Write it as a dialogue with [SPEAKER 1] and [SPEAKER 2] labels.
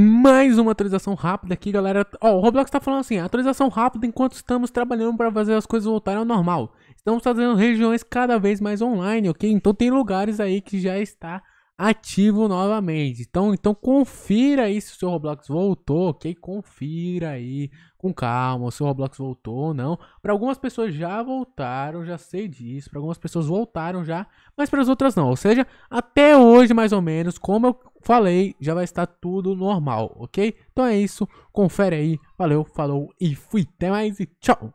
[SPEAKER 1] mais uma atualização rápida aqui, galera. Ó, o Roblox tá falando assim, atualização rápida enquanto estamos trabalhando para fazer as coisas voltarem ao normal. Estamos fazendo regiões cada vez mais online, ok? Então tem lugares aí que já está ativo novamente. Então, então confira aí se o seu Roblox voltou, ok? Confira aí com calma se o Roblox voltou ou não. Para algumas pessoas já voltaram, já sei disso. Para algumas pessoas voltaram já, mas para as outras não. Ou seja, até hoje mais ou menos, como eu falei, já vai estar tudo normal, ok? Então é isso, confere aí. Valeu, falou e fui. Até mais e tchau.